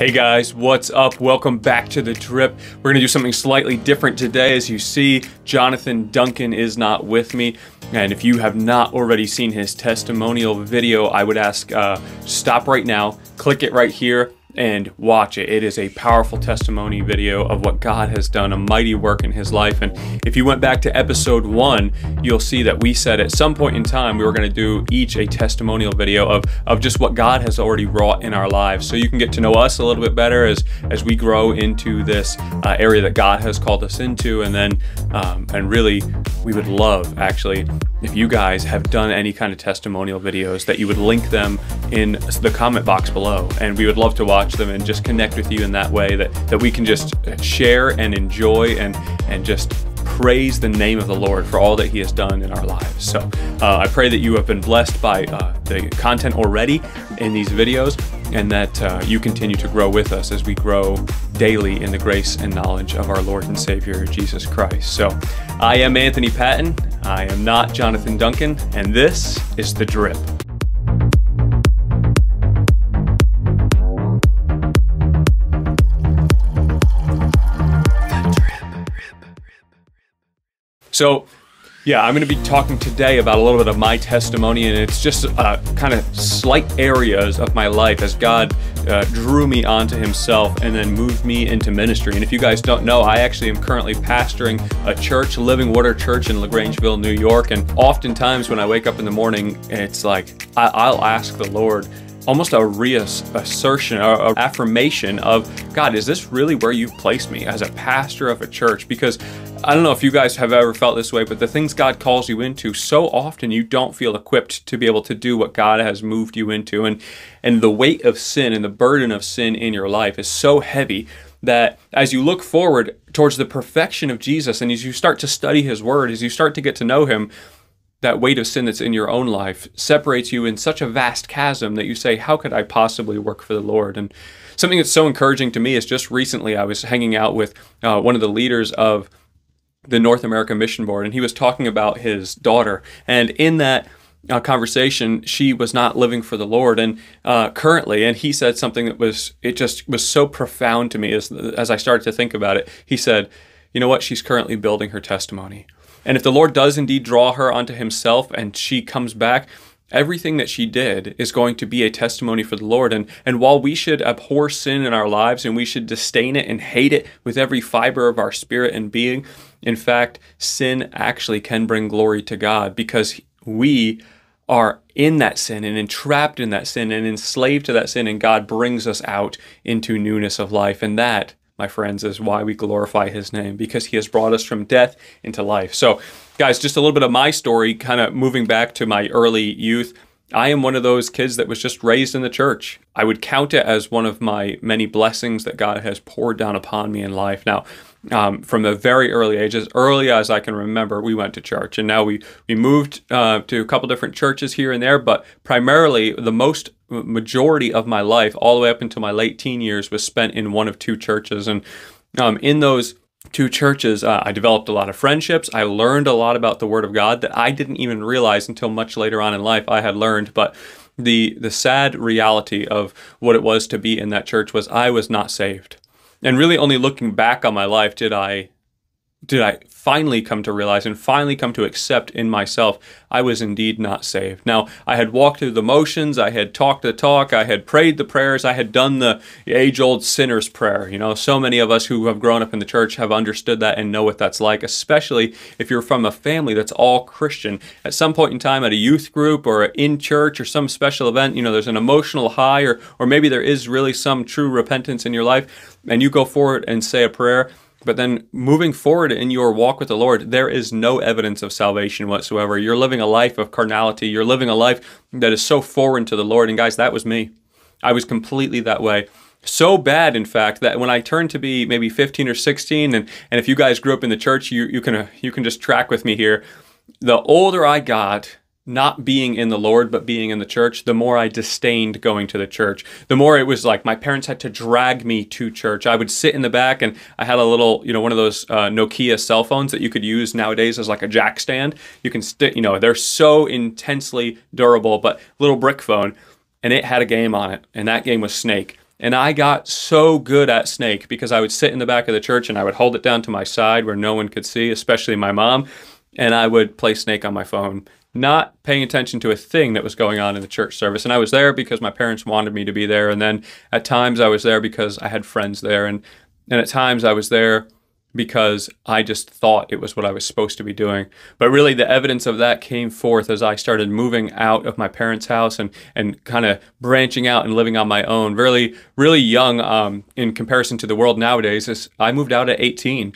Hey guys, what's up? Welcome back to The Drip. We're gonna do something slightly different today. As you see, Jonathan Duncan is not with me. And if you have not already seen his testimonial video, I would ask uh, stop right now, click it right here, and watch it. It is a powerful testimony video of what God has done, a mighty work in his life. And if you went back to episode one, you'll see that we said at some point in time we were going to do each a testimonial video of, of just what God has already wrought in our lives. So you can get to know us a little bit better as, as we grow into this uh, area that God has called us into. And then, um, and really, we would love actually if you guys have done any kind of testimonial videos that you would link them in the comment box below. And we would love to watch watch them and just connect with you in that way that, that we can just share and enjoy and, and just praise the name of the Lord for all that He has done in our lives. So uh, I pray that you have been blessed by uh, the content already in these videos and that uh, you continue to grow with us as we grow daily in the grace and knowledge of our Lord and Savior Jesus Christ. So I am Anthony Patton. I am not Jonathan Duncan, and this is The Drip. So, yeah, I'm going to be talking today about a little bit of my testimony, and it's just uh, kind of slight areas of my life as God uh, drew me onto Himself and then moved me into ministry. And if you guys don't know, I actually am currently pastoring a church, Living Water Church in LaGrangeville, New York. And oftentimes when I wake up in the morning, it's like I- I'll ask the Lord, almost a reassertion or affirmation of God, is this really where you've placed me as a pastor of a church? Because I don't know if you guys have ever felt this way, but the things God calls you into, so often you don't feel equipped to be able to do what God has moved you into. And and the weight of sin and the burden of sin in your life is so heavy that as you look forward towards the perfection of Jesus and as you start to study his word, as you start to get to know him, that weight of sin that's in your own life separates you in such a vast chasm that you say, How could I possibly work for the Lord? And something that's so encouraging to me is just recently I was hanging out with uh, one of the leaders of the North American Mission Board, and he was talking about his daughter. And in that uh, conversation, she was not living for the Lord, and uh, currently, and he said something that was it just was so profound to me as as I started to think about it. He said, "You know what? She's currently building her testimony." And if the Lord does indeed draw her unto himself and she comes back, everything that she did is going to be a testimony for the Lord. And, and while we should abhor sin in our lives and we should disdain it and hate it with every fiber of our spirit and being, in fact, sin actually can bring glory to God because we are in that sin and entrapped in that sin and enslaved to that sin, and God brings us out into newness of life. And that my friends, is why we glorify his name, because he has brought us from death into life. So, guys, just a little bit of my story, kind of moving back to my early youth. I am one of those kids that was just raised in the church. I would count it as one of my many blessings that God has poured down upon me in life. Now, um, from a very early age, as early as I can remember, we went to church, and now we we moved uh, to a couple different churches here and there, but primarily the most majority of my life, all the way up until my late teen years, was spent in one of two churches, and um, in those two churches, uh, I developed a lot of friendships. I learned a lot about the Word of God that I didn't even realize until much later on in life I had learned, but the the sad reality of what it was to be in that church was I was not saved. And really only looking back on my life did I did I finally come to realize and finally come to accept in myself I was indeed not saved. Now, I had walked through the motions, I had talked the talk, I had prayed the prayers, I had done the age old sinner's prayer. You know, so many of us who have grown up in the church have understood that and know what that's like, especially if you're from a family that's all Christian. At some point in time, at a youth group or in church or some special event, you know, there's an emotional high, or, or maybe there is really some true repentance in your life, and you go forward and say a prayer but then moving forward in your walk with the Lord, there is no evidence of salvation whatsoever. You're living a life of carnality. You're living a life that is so foreign to the Lord. And guys, that was me. I was completely that way. So bad, in fact, that when I turned to be maybe 15 or 16, and, and if you guys grew up in the church, you, you, can, you can just track with me here. The older I got, not being in the Lord, but being in the church, the more I disdained going to the church. The more it was like my parents had to drag me to church. I would sit in the back and I had a little, you know, one of those uh, Nokia cell phones that you could use nowadays as like a jack stand. You can stick, you know, they're so intensely durable, but little brick phone. And it had a game on it, and that game was Snake. And I got so good at snake because I would sit in the back of the church and I would hold it down to my side where no one could see, especially my mom, and I would play snake on my phone, not paying attention to a thing that was going on in the church service. And I was there because my parents wanted me to be there. And then at times I was there because I had friends there. And, and at times I was there because I just thought it was what I was supposed to be doing. But really, the evidence of that came forth as I started moving out of my parents' house and, and kind of branching out and living on my own. Really, really young um, in comparison to the world nowadays. I moved out at 18.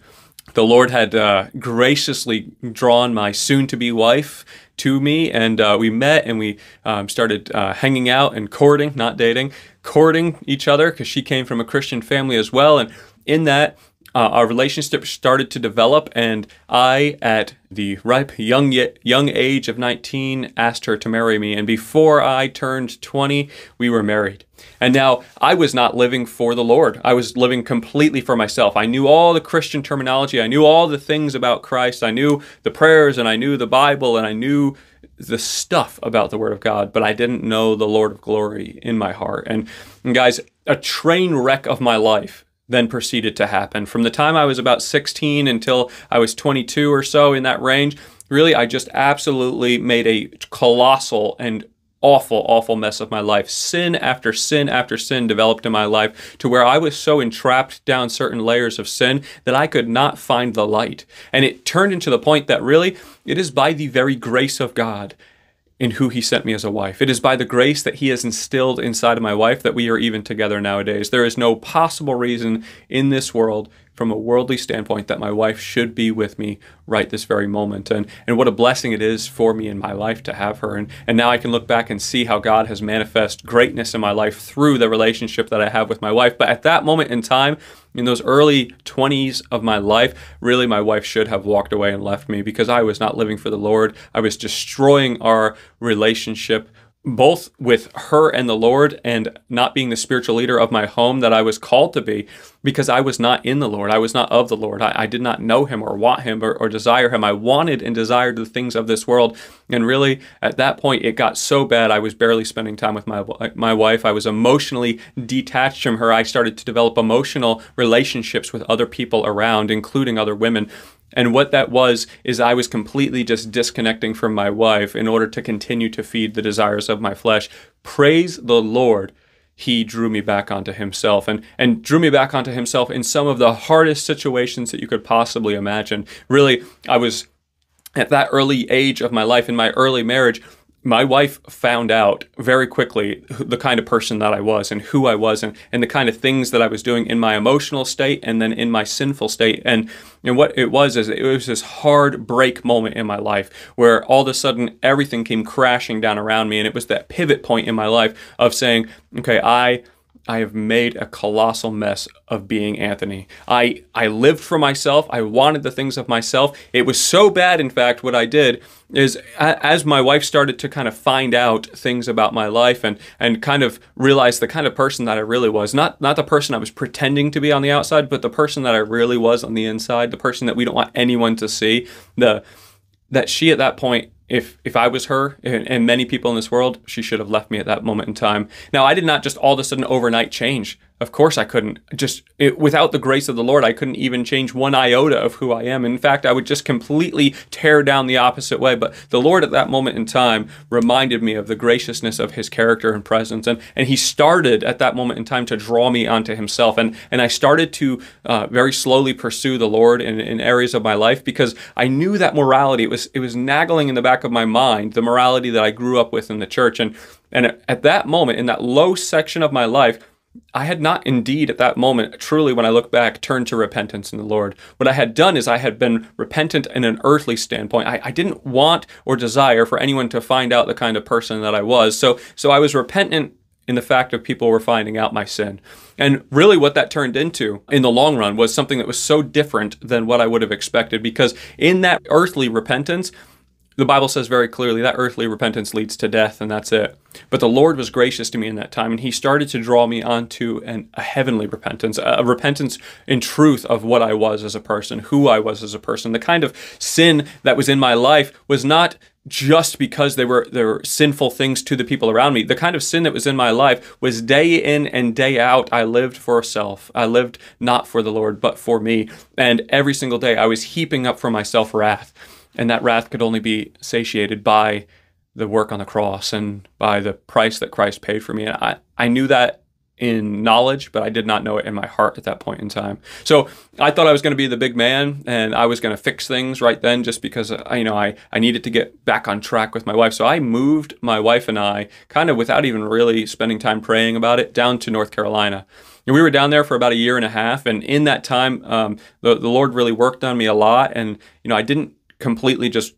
The Lord had uh, graciously drawn my soon to be wife to me, and uh, we met and we um, started uh, hanging out and courting, not dating, courting each other because she came from a Christian family as well. And in that, uh, our relationship started to develop, and I, at the ripe young young age of 19, asked her to marry me. And before I turned 20, we were married. And now I was not living for the Lord. I was living completely for myself. I knew all the Christian terminology. I knew all the things about Christ. I knew the prayers, and I knew the Bible, and I knew the stuff about the Word of God, but I didn't know the Lord of glory in my heart. And, and guys, a train wreck of my life then proceeded to happen. From the time I was about 16 until I was 22 or so in that range, really, I just absolutely made a colossal and awful, awful mess of my life. Sin after sin after sin developed in my life to where I was so entrapped down certain layers of sin that I could not find the light. And it turned into the point that really it is by the very grace of God in who he sent me as a wife. It is by the grace that he has instilled inside of my wife that we are even together nowadays. There is no possible reason in this world from a worldly standpoint that my wife should be with me right this very moment. And, and what a blessing it is for me in my life to have her. And, and now I can look back and see how God has manifest greatness in my life through the relationship that I have with my wife. But at that moment in time, in those early 20s of my life, really my wife should have walked away and left me because I was not living for the Lord. I was destroying our relationship both with her and the Lord and not being the spiritual leader of my home that I was called to be because I was not in the Lord. I was not of the Lord. I, I did not know him or want him or, or, desire him. I wanted and desired the things of this world. And really, at that point, it got so bad I was barely spending time with my, my wife. I was emotionally detached from her. I started to develop emotional relationships with other people around, including other women. And what that was is I was completely just disconnecting from my wife in order to continue to feed the desires of my flesh. Praise the Lord. He drew me back onto himself and, and drew me back onto himself in some of the hardest situations that you could possibly imagine. Really, I was at that early age of my life in my early marriage my wife found out very quickly the kind of person that I was and who I was and, and the kind of things that I was doing in my emotional state and then in my sinful state. And, and what it was is it was this hard break moment in my life where all of a sudden everything came crashing down around me. And it was that pivot point in my life of saying, okay, I I have made a colossal mess of being Anthony. I, I lived for myself. I wanted the things of myself. It was so bad, in fact, what I did is as my wife started to kind of find out things about my life and, and kind of realize the kind of person that I really was, not, not the person I was pretending to be on the outside, but the person that I really was on the inside, the person that we don't want anyone to see, the, that she at that point if if I was her and, and, many people in this world, she should have left me at that moment in time. Now, I did not just all of a sudden overnight change. Of course, I couldn't. Just it, without the grace of the Lord, I couldn't even change one iota of who I am. In fact, I would just completely tear down the opposite way. But the Lord at that moment in time reminded me of the graciousness of His character and presence, and and He started at that moment in time to draw me onto Himself. And and I started to uh, very slowly pursue the Lord in, in areas of my life because I knew that morality. It was it was nagging in the back of my mind the morality that I grew up with in the church. And and at that moment, in that low section of my life I had not indeed at that moment, truly when I look back, turned to repentance in the Lord. What I had done is I had been repentant in an earthly standpoint. I, I, didn't want or desire for anyone to find out the kind of person that I was. So, so I was repentant in the fact of people were finding out my sin. And really what that turned into in the long run was something that was so different than what I would have expected because in that earthly repentance, the Bible says very clearly that earthly repentance leads to death, and that's it. But the Lord was gracious to me in that time, and He started to draw me onto an, a heavenly repentance, a, a repentance in truth of what I was as a person, who I was as a person. The kind of sin that was in my life was not just because they were there were sinful things to the people around me. The kind of sin that was in my life was day in and day out. I lived for self. I lived not for the Lord, but for me. And every single day I was heaping up for myself wrath. And that wrath could only be satiated by the work on the cross and by the price that Christ paid for me. And I, I knew that in knowledge, but I did not know it in my heart at that point in time. So I thought I was going to be the big man and I was going to fix things right then just because, uh, you know, I, I needed to get back on track with my wife. So I moved my wife and I, kind of without even really spending time praying about it, down to North Carolina. And we were down there for about a year and a half. And in that time, um, the, the Lord really worked on me a lot. And, you know, I didn't completely just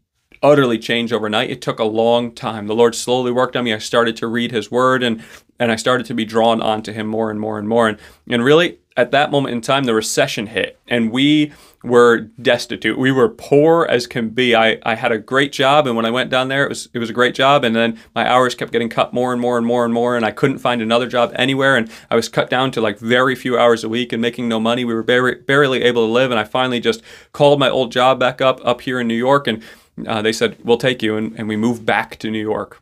utterly change overnight. It took a long time. The Lord slowly worked on me. I started to read His Word, and and I started to be drawn onto Him more and more and more. And and really, at that moment in time, the recession hit, and we were destitute. We were poor as can be. I, I had a great job, and when I went down there, it was it was a great job. And then my hours kept getting cut more and more and more and more, and I couldn't find another job anywhere. And I was cut down to like very few hours a week and making no money. We were barely barely able to live. And I finally just called my old job back up up here in New York, and uh, they said, We'll take you. And, and we moved back to New York.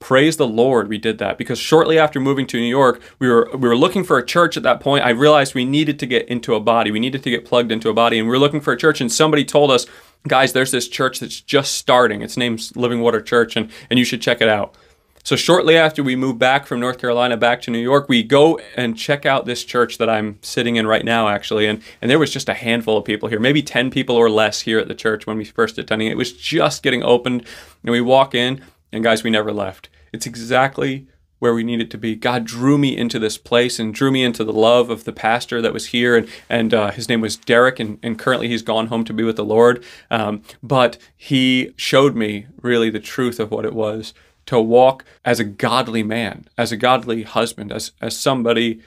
Praise the Lord, we did that because shortly after moving to New York, we were we were looking for a church at that point. I realized we needed to get into a body. We needed to get plugged into a body, and we were looking for a church. And somebody told us, guys, there's this church that's just starting. Its name's Living Water Church, and and you should check it out. So shortly after we moved back from North Carolina back to New York, we go and check out this church that I'm sitting in right now, actually. And, and there was just a handful of people here, maybe 10 people or less here at the church when we first attending. It was just getting opened. And we walk in, and guys, we never left. It's exactly where we needed to be. God drew me into this place and drew me into the love of the pastor that was here. And, and uh, his name was Derek, and, and currently he's gone home to be with the Lord. Um, but he showed me really the truth of what it was to walk as a godly man, as a godly husband, as, as somebody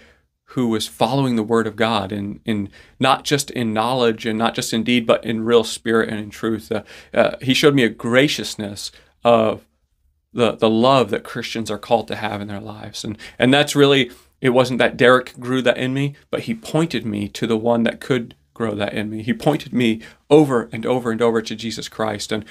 who was following the word of God in, in not just in knowledge and not just in deed, but in real spirit and in truth. Uh, uh, he showed me a graciousness of the, the love that Christians are called to have in their lives. And, and that's really, it wasn't that Derek grew that in me, but he pointed me to the one that could grow that in me. He pointed me over and over and over to Jesus Christ. And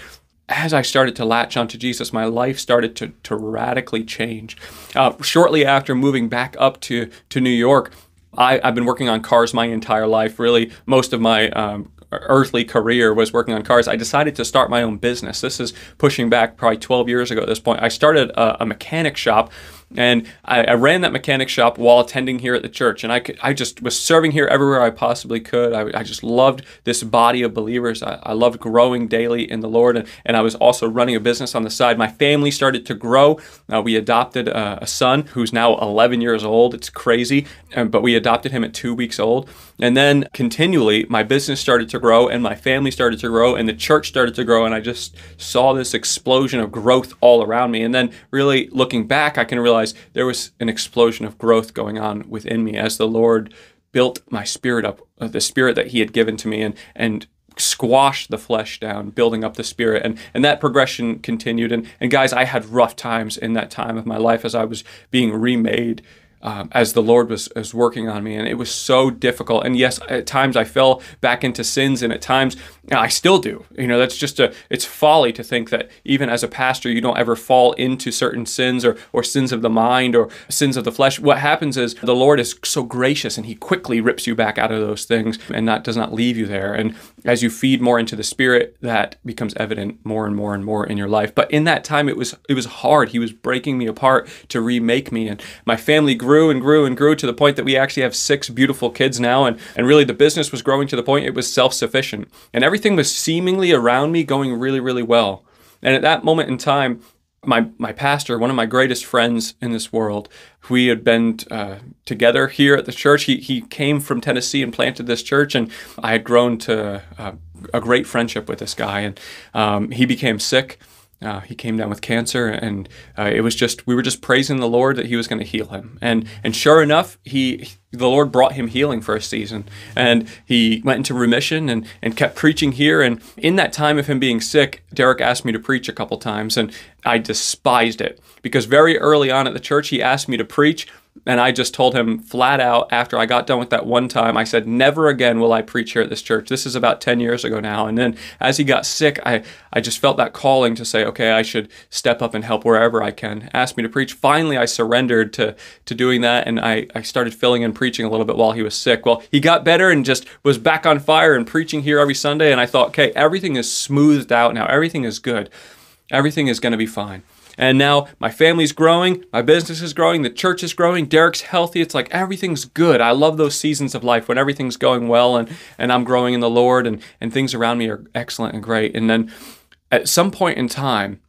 as I started to latch onto Jesus, my life started to, to radically change. Uh, shortly after moving back up to, to New York, I, have been working on cars my entire life. Really, most of my um, earthly career was working on cars. I decided to start my own business. This is pushing back probably 12 years ago at this point. I started a, a mechanic shop and I, I, ran that mechanic shop while attending here at the church. And I, could, I just was serving here everywhere I possibly could. I, I just loved this body of believers. I, I loved growing daily in the Lord. And, and, I was also running a business on the side. My family started to grow. Uh, we adopted a, a, son who's now 11 years old. It's crazy. But we adopted him at two weeks old. And then continually, my business started to grow and my family started to grow and the church started to grow. And I just saw this explosion of growth all around me. And then, really looking back, I can realize there was an explosion of growth going on within me as the Lord built my spirit up, uh, the spirit that He had given to me, and and squashed the flesh down, building up the spirit. And, and that progression continued. And, and guys, I had rough times in that time of my life as I was being remade um, as the Lord was, was working on me. And it was so difficult. And yes, at times I fell back into sins, and at times I still do. You know, that's just a, it's folly to think that even as a pastor, you don't ever fall into certain sins or, or sins of the mind or sins of the flesh. What happens is the Lord is so gracious and He quickly rips you back out of those things and that does not leave you there. And as you feed more into the Spirit, that becomes evident more and more and more in your life. But in that time, it was, it was hard. He was breaking me apart to remake me. And my family grew and grew and grew to the point that we actually have six beautiful kids now. And, and really, the business was growing to the point it was self sufficient. And everything was seemingly around me going really, really well. And at that moment in time, my, my pastor, one of my greatest friends in this world, we had been uh, together here at the church. He, he came from Tennessee and planted this church, and I had grown to uh, a great friendship with this guy. And um, he became sick uh, he came down with cancer, and uh, it was just we were just praising the Lord that He was going to heal him, and and sure enough, he the Lord brought him healing for a season, and he went into remission and and kept preaching here. And in that time of him being sick, Derek asked me to preach a couple times, and I despised it. Because very early on at the church, he asked me to preach and I just told him flat out after I got done with that one time, I said, never again will I preach here at this church. This is about 10 years ago now. And then as he got sick, I, I just felt that calling to say, okay, I should step up and help wherever I can. Asked me to preach. Finally, I surrendered to, to doing that. And I, I started filling in preaching a little bit while he was sick. Well, he got better and just was back on fire and preaching here every Sunday. And I thought, okay, everything is smoothed out now. Everything is good. Everything is going to be fine. And now my family's growing, my business is growing, the church is growing, Derek's healthy. It's like everything's good. I love those seasons of life when everything's going well and, and I'm growing in the Lord and, and things around me are excellent and great. And then at some point in time,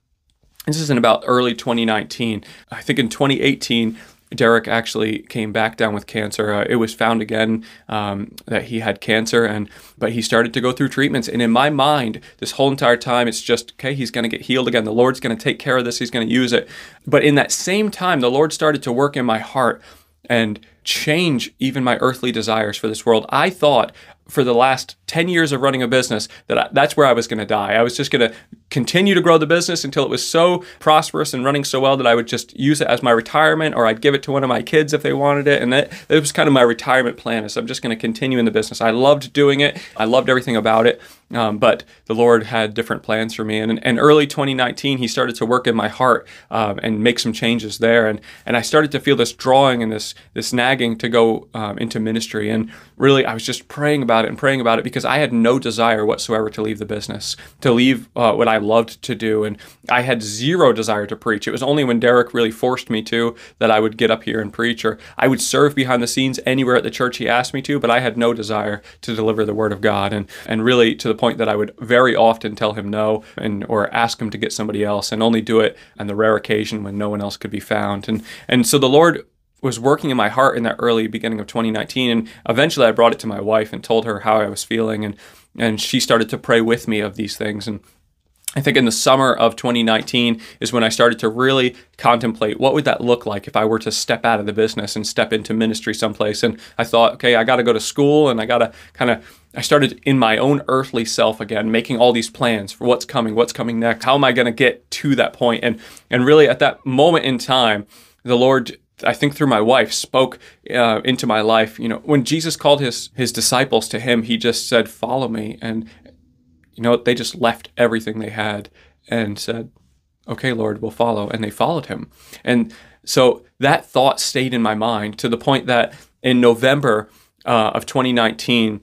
this is in about early 2019, I think in 2018, Derek actually came back down with cancer. Uh, it was found again um, that he had cancer, and but he started to go through treatments. And in my mind, this whole entire time, it's just okay. He's going to get healed again. The Lord's going to take care of this. He's going to use it. But in that same time, the Lord started to work in my heart and change even my earthly desires for this world. I thought for the last 10 years of running a business that I, that's where I was going to die. I was just going to continue to grow the business until it was so prosperous and running so well that I would just use it as my retirement or I'd give it to one of my kids if they wanted it. And that, that was kind of my retirement plan is I'm just going to continue in the business. I loved doing it. I loved everything about it. Um, but the Lord had different plans for me. And in early 2019, He started to work in my heart um, and make some changes there. And, and I started to feel this drawing and this, this nagging to go um, into ministry. And really, I was just praying about it and praying about it because I had no desire whatsoever to leave the business, to leave uh, what I loved to do. And I had zero desire to preach. It was only when Derek really forced me to that I would get up here and preach, or I would serve behind the scenes anywhere at the church he asked me to, but I had no desire to deliver the word of God. And, and really, to the point that I would very often tell him no and or ask him to get somebody else and only do it on the rare occasion when no one else could be found. And and so the Lord was working in my heart in that early beginning of 2019 and eventually I brought it to my wife and told her how I was feeling and and she started to pray with me of these things and I think in the summer of 2019 is when I started to really contemplate what would that look like if I were to step out of the business and step into ministry someplace. And I thought, okay, I got to go to school and I got to kind of I started in my own earthly self again, making all these plans for what's coming, what's coming next. How am I going to get to that point? And and really at that moment in time, the Lord I think through my wife spoke uh, into my life. You know, when Jesus called his his disciples to him, he just said, "Follow me," and you know, they just left everything they had and said, okay, Lord, we'll follow. And they followed him. And so that thought stayed in my mind to the point that in November uh, of 2019,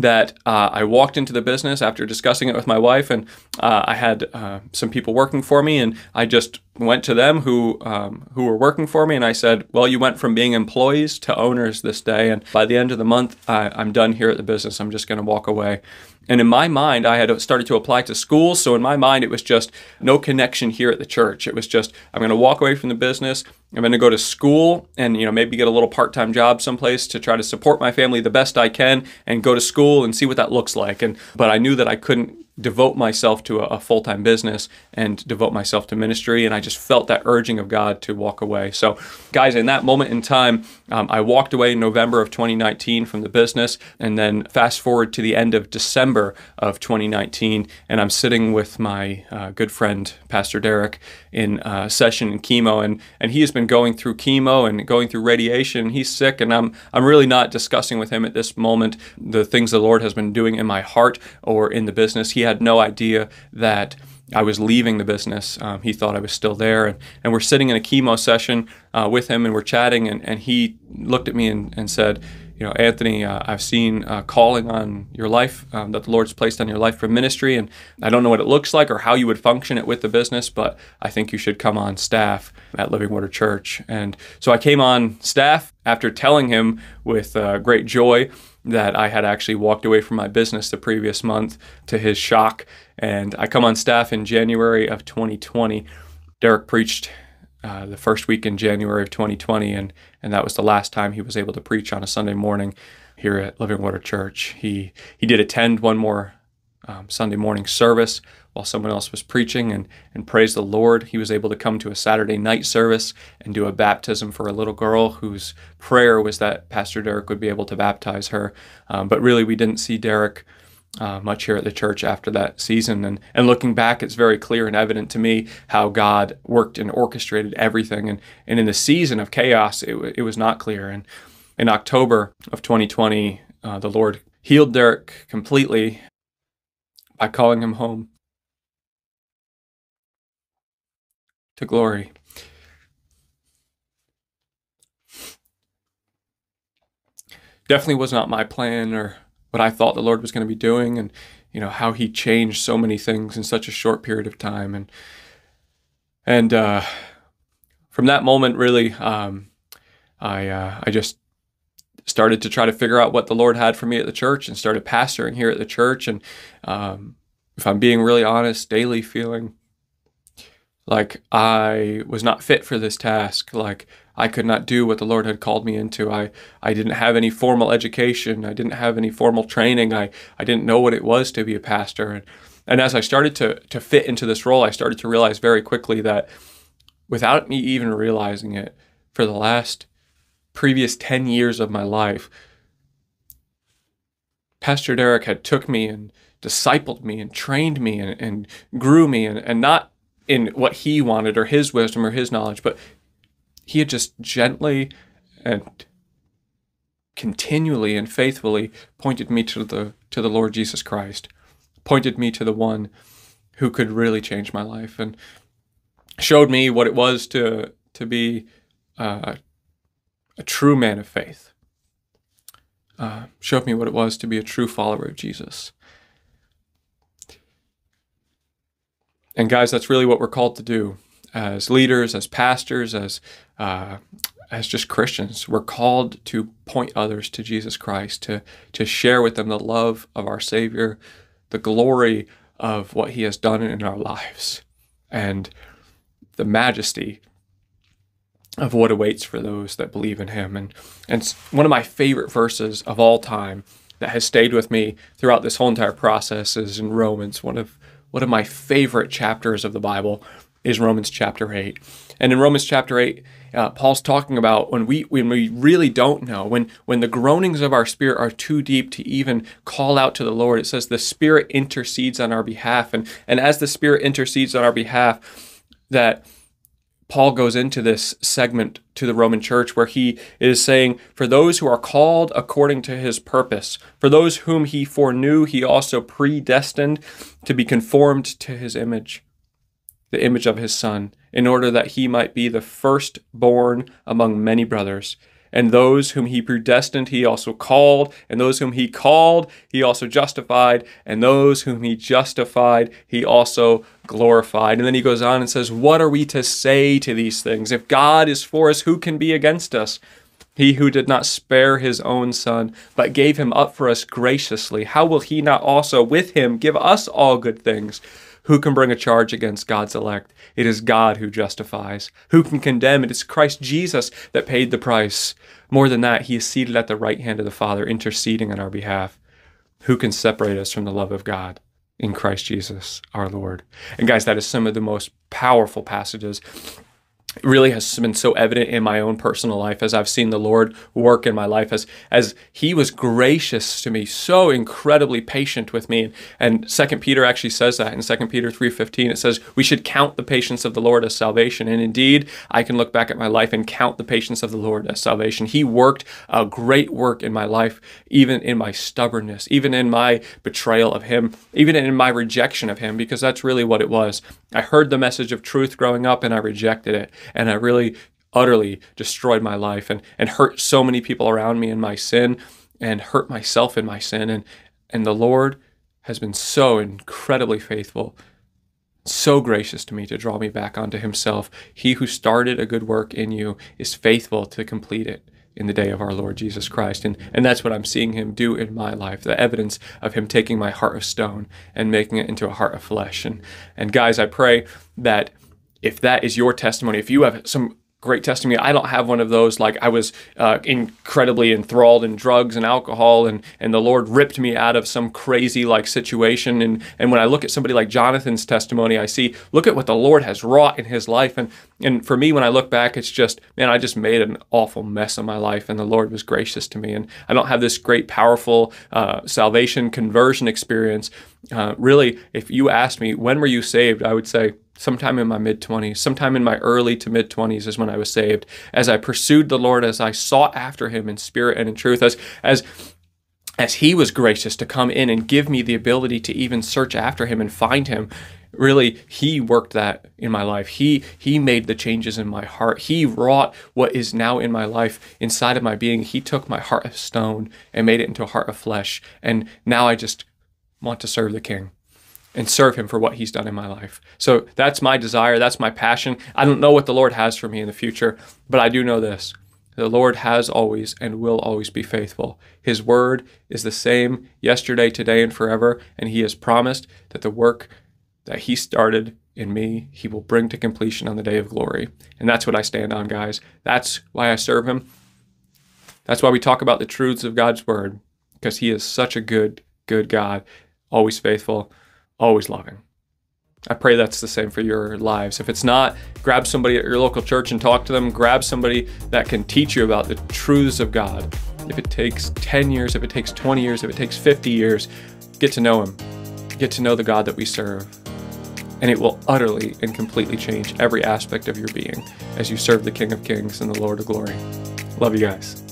that uh, I walked into the business after discussing it with my wife, and uh, I had uh, some people working for me, and I just went to them who um, who were working for me, and I said, "Well, you went from being employees to owners this day, and by the end of the month, I, I'm done here at the business. I'm just going to walk away." And in my mind, I had started to apply to school. So in my mind, it was just no connection here at the church. It was just, I'm going to walk away from the business. I'm going to go to school and, you know, maybe get a little part-time job someplace to try to support my family the best I can and go to school and see what that looks like. And, but I knew that I couldn't devote myself to a, a full time business and devote myself to ministry. And I just felt that urging of God to walk away. So, guys, in that moment in time, um, I walked away in November of 2019 from the business. And then fast forward to the end of December of 2019, and I'm sitting with my uh, good friend, Pastor Derek, in uh, session in chemo. And, and he has been going through chemo and going through radiation. He's sick. And I'm, I'm really not discussing with him at this moment the things the Lord has been doing in my heart or in the business. He had no idea that I was leaving the business. Um, he thought I was still there. And, and we're sitting in a chemo session uh, with him and we're chatting. And, and he looked at me and, and said, You know, Anthony, uh, I've seen uh, calling on your life um, that the Lord's placed on your life for ministry. And I don't know what it looks like or how you would function it with the business, but I think you should come on staff at Living Water Church. And so I came on staff after telling him with uh, great joy that I had actually walked away from my business the previous month to his shock. And I come on staff in January of 2020. Derek preached uh, the first week in January of 2020, and, and that was the last time he was able to preach on a Sunday morning here at Living Water Church. He, he did attend one more um, Sunday morning service while someone else was preaching. And, and praise the Lord, he was able to come to a Saturday night service and do a baptism for a little girl whose prayer was that Pastor Derek would be able to baptize her. Um, but really, we didn't see Derek. Uh, much here at the church after that season. And, and looking back, it's very clear and evident to me how God worked and orchestrated everything. And, and in the season of chaos, it, it was not clear. And in October of 2020, uh, the Lord healed Derek completely by calling him home to glory. Definitely was not my plan or what I thought the Lord was going to be doing, and you know how He changed so many things in such a short period of time, and and uh, from that moment, really, um, I uh, I just started to try to figure out what the Lord had for me at the church and started pastoring here at the church. And um, if I'm being really honest, daily feeling like I was not fit for this task, like I could not do what the Lord had called me into. I, I didn't have any formal education. I didn't have any formal training. I, I didn't know what it was to be a pastor. And, and as I started to, to fit into this role, I started to realize very quickly that without me even realizing it, for the last previous 10 years of my life, Pastor Derek had took me and discipled me and trained me and, and grew me and, and not in what he wanted or his wisdom or his knowledge, but he had just gently and continually and faithfully pointed me to the to the Lord Jesus Christ, pointed me to the one who could really change my life and showed me what it was to to be uh, a true man of faith. Uh, showed me what it was to be a true follower of Jesus. And guys, that's really what we're called to do as leaders, as pastors, as uh, as just Christians. We're called to point others to Jesus Christ, to to share with them the love of our Savior, the glory of what He has done in our lives, and the majesty of what awaits for those that believe in him. And, and one of my favorite verses of all time that has stayed with me throughout this whole entire process is in Romans. One of one of my favorite chapters of the Bible is Romans chapter 8. And in Romans chapter 8, uh, Paul's talking about when we when we really don't know, when when the groanings of our spirit are too deep to even call out to the Lord. It says the Spirit intercedes on our behalf, and and as the Spirit intercedes on our behalf, that Paul goes into this segment to the Roman church where he is saying, For those who are called according to his purpose, for those whom he foreknew, he also predestined to be conformed to his image, the image of his Son, in order that he might be the firstborn among many brothers. And those whom he predestined, he also called. And those whom he called, he also justified. And those whom he justified, he also glorified. And then he goes on and says, What are we to say to these things? If God is for us, who can be against us? He who did not spare his own son, but gave him up for us graciously, how will he not also with him give us all good things? Who can bring a charge against God's elect? It is God who justifies. Who can condemn? It is Christ Jesus that paid the price. More than that, he is seated at the right hand of the Father, interceding on our behalf. Who can separate us from the love of God? In Christ Jesus, our Lord. And guys, that is some of the most powerful passages really has been so evident in my own personal life as I've seen the Lord work in my life as as he was gracious to me so incredibly patient with me. And second Peter actually says that in second Peter 3:15 it says we should count the patience of the Lord as salvation. And indeed I can look back at my life and count the patience of the Lord as salvation. He worked a great work in my life even in my stubbornness even in my betrayal of him even in my rejection of him because that's really what it was. I heard the message of truth growing up and I rejected it and I really utterly destroyed my life and, and hurt so many people around me in my sin and hurt myself in my sin. And, and the Lord has been so incredibly faithful, so gracious to me to draw me back onto Himself. He who started a good work in you is faithful to complete it in the day of our Lord Jesus Christ. And, and that's what I'm seeing him do in my life, the evidence of him taking my heart of stone and making it into a heart of flesh. And, and guys, I pray that if that is your testimony, if you have some great testimony. I don't have one of those like I was uh, incredibly enthralled in drugs and alcohol and and the Lord ripped me out of some crazy like situation and and when I look at somebody like Jonathan's testimony I see look at what the Lord has wrought in his life and and for me when I look back it's just man I just made an awful mess of my life and the Lord was gracious to me and I don't have this great powerful uh, salvation conversion experience uh, really if you asked me when were you saved I would say sometime in my mid 20s, sometime in my early to mid 20s is when I was saved. As I pursued the Lord, as I sought after him in spirit and in truth, as as as he was gracious to come in and give me the ability to even search after him and find him really he worked that in my life. He he made the changes in my heart. He wrought what is now in my life inside of my being. He took my heart of stone and made it into a heart of flesh. And now i just want to serve the king and serve him for what he's done in my life. So that's my desire, that's my passion. I don't know what the Lord has for me in the future, but I do know this. The Lord has always and will always be faithful. His word is the same yesterday, today, and forever, and he has promised that the work that he started in me, he will bring to completion on the day of glory. And that's what I stand on, guys. That's why I serve him. That's why we talk about the truths of God's word, because he is such a good, good God, always faithful always loving. I pray that's the same for your lives. If it's not, grab somebody at your local church and talk to them. Grab somebody that can teach you about the truths of God. If it takes 10 years, if it takes 20 years, if it takes 50 years, get to know Him. Get to know the God that we serve. And it will utterly and completely change every aspect of your being as you serve the King of Kings and the Lord of Glory. Love you guys.